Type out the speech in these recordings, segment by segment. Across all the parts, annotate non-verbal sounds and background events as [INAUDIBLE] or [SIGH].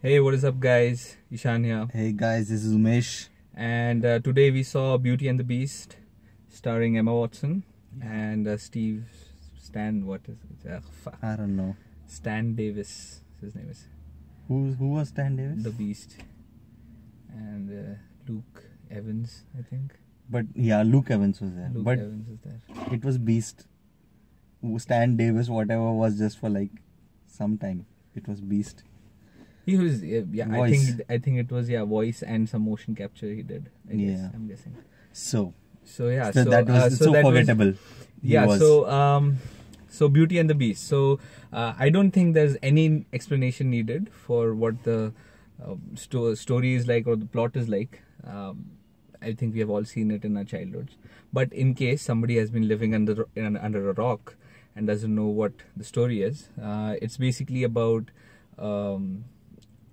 Hey, what is up, guys? Ishan here. Hey guys, this is Umesh. And uh, today we saw Beauty and the Beast, starring Emma Watson and uh, Steve Stan. What is it? Uh, fuck. I don't know Stan Davis. His name is who who was Stan Davis. the Beast, and uh, Luke Evans, I think. but yeah, Luke Evans was there. Luke but Evans is there. it was Beast. Stan Davis, whatever, was just for like some time. It was Beast. He was yeah. yeah I think I think it was yeah voice and some motion capture he did. I guess Yeah. I'm guessing. So, So yeah. so, so that was uh, so, that forgettable. He yeah was. so um so beauty and the beast so uh, i don't think there's any explanation needed for what the uh, sto- story is like or the plot is like um, i think we have all seen it in our childhoods but in case somebody has been living under in, under a rock and doesn't know what the story is uh, it's basically about um,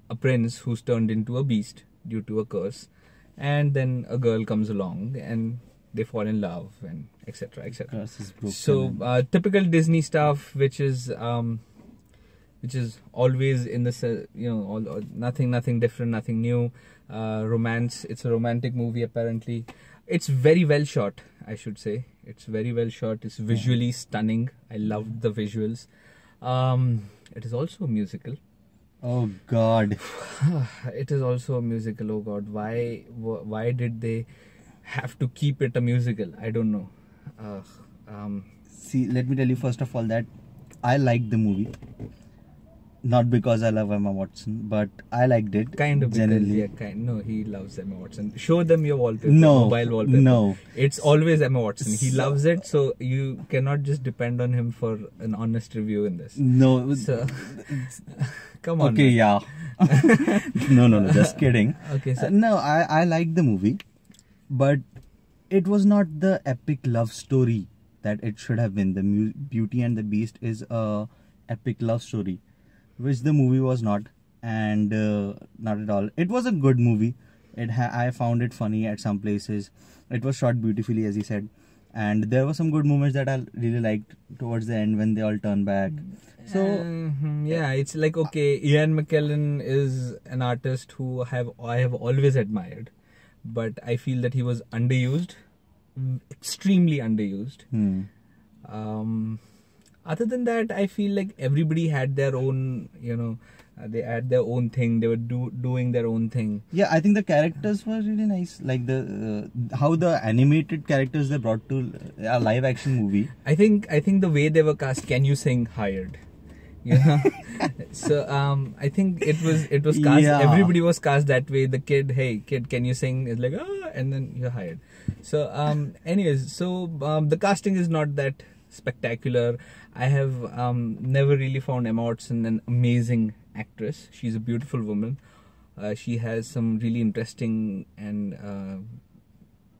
a prince who's turned into a beast due to a curse and then a girl comes along and they fall in love and etc etc Curse is broken. so uh, typical Disney stuff, which is um, which is always in the you know all, nothing nothing different, nothing new. Uh, romance. It's a romantic movie apparently. It's very well shot. I should say it's very well shot. It's visually stunning. I loved the visuals. Um, it is also a musical. Oh God, [SIGHS] it is also a musical. Oh God, why why did they have to keep it a musical? I don't know. Uh, um, see, let me tell you first of all that I liked the movie. Not because I love Emma Watson, but I liked it. kind of because, generally. yeah, kind. No, he loves Emma Watson. Show them your wallpaper, No, mobile wallpaper. no. it's always Emma Watson. He So- loves it, so you cannot just depend on him for an honest review in this. No, So, [LAUGHS] come on. okay, man. yeah. [LAUGHS] no, no, no, just kidding. [LAUGHS] Okay, so Uh, no, I I liked the movie, but it was not the epic love story that it should have been. The mu- Beauty and the Beast is a epic love story, which the movie was not, and uh, not at all. It was a good movie. It ha- I found it funny at some places. It was shot beautifully, as he said, and there were some good moments that I really liked towards the end when they all turn back. So Mhm, yeah, it's like okay, Ian McKellen is an artist who have I have always admired, but I feel that he was underused, extremely underused. hmm. um, other than that i feel like everybody had their own you know uh, they had their own thing. They were do, doing their own thing. Yeah, I think the characters were really nice. Like the uh, how the animated characters they brought to a live action movie. i think i think the way they were cast can you sing hired. You know? [LAUGHS] So um i think it was it was cast Yeah. everybody was cast that way. The kid hey kid can you sing? Is like ah and then you're hired. So um anyways so um, the casting is not that spectacular. I have um never really found emma watson an amazing actress. She's a beautiful woman. Uh, she has some really interesting and uh,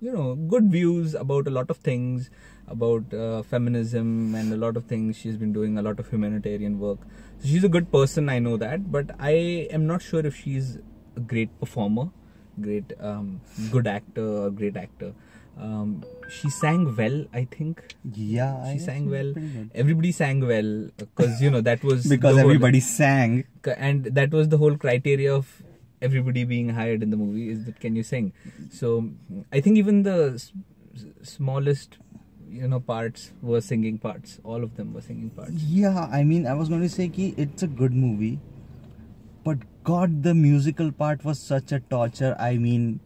you know good views about a lot of things about uh, feminism and a lot of things. She's been doing a lot of humanitarian work. So she's a good person i know that. But i am not sure if she's a great performer great um, good actor or great actor um, she sang well i think. Yeah, she guess sang well. everybody sang well because you know that was [LAUGHS] because the whole- everybody sang. and that was the whole criteria of everybody being hired in the movie is that can you sing? So i think even the smallest you know parts were singing parts. All of them were singing parts. Yeah, I mean, I was going to say ki it's a good movie, but God, the musical part was such a torture. I mean,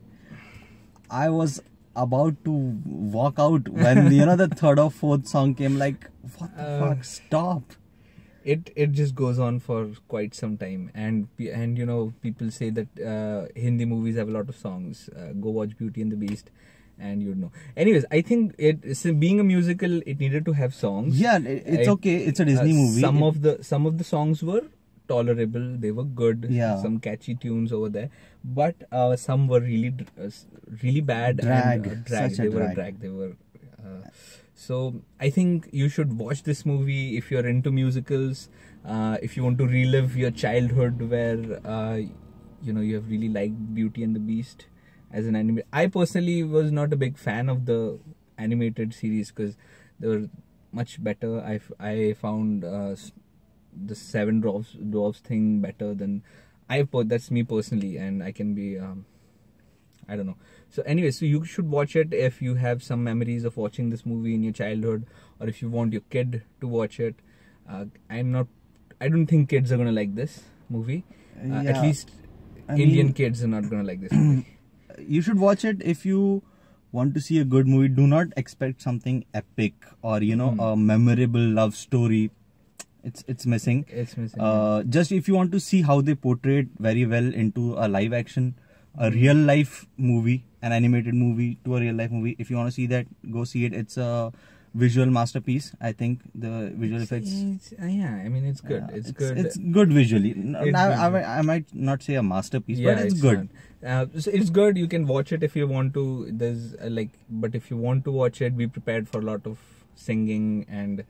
I was about to walk out when you know the third or fourth song came. Like, what the Uh, fuck? Stop. it it just goes on for quite some time and and you know people say that uh, hindi movies have a lot of songs uh, go watch beauty and the beast and you know anyways i think it so being a musical it needed to have songs Yeah, it's okay. It's a Disney uh, movie. Some It- of the some of the songs were tolerable. They were good. Yeah. Some catchy tunes over there, but uh, some were really uh, really bad. Drag. And, uh, drag. Such a they were a drag. drag. They were. Uh, so I think you should watch this movie if you're into musicals. Uh, if you want to relive your childhood, where uh, you know you have really liked Beauty and the Beast as an anime. I personally was not a big fan of the animated series because they were much better. I, f- I found uh, the Seven Dwarfs, Dwarfs thing better than I put that's me personally, and I can be um, I don't know. So anyway, so you should watch it if you have some memories of watching this movie in your childhood, or if you want your kid to watch it. Uh, I'm not. I don't think kids are gonna like this movie. Uh, At least I Indian mean- kids are not gonna like this movie. [CLEARS THROAT] you should watch it if you want to see a good movie do not expect something epic or you know Hmm. a memorable love story it's it's missing It's missing. uh, just if you want to see how they portray it very well into a live action a real life movie an animated movie to a real life movie if you want to see that go see it it's a visual masterpiece i think the visual It's- effects it's- uh, yeah, I mean it's good. yeah, it's, good. it's good visually N- It's I, I, might- not say a masterpiece yeah, but it's, good not. Uh, so it's good. You can watch it if you want to. There's uh, like, but if you want to watch it, be prepared for a lot of singing and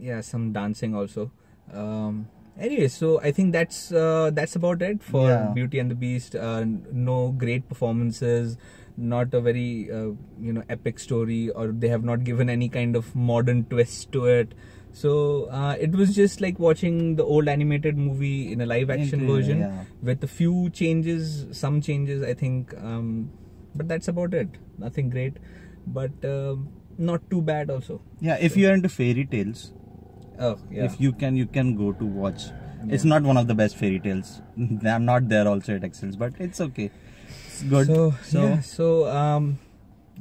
yeah, some dancing also. Um, anyway, so I think that's uh, that's about it for Yeah. Beauty and the Beast. Uh, no great performances, not a very uh, you know epic story, or they have not given any kind of modern twist to it. So uh, it was just like watching the old animated movie in a live action version yeah. with a few changes, some changes, I think. Um, but that's about it. Nothing great, but um not too bad also. yeah if you're into fairy tales Oh yeah. if you can you can go to watch it's not one of the best fairy tales i'm not there also it excels but it's okay it's good So so yeah, so um,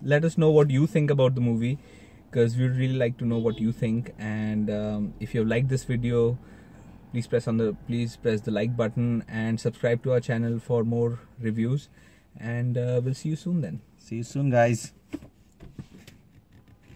let us know what you think about the movie because we'd really like to know what you think. And um, if you liked this video, please press on the please press the like button and subscribe to our channel for more reviews. And uh, we'll see you soon then. see you soon guys